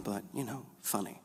but you know, funny.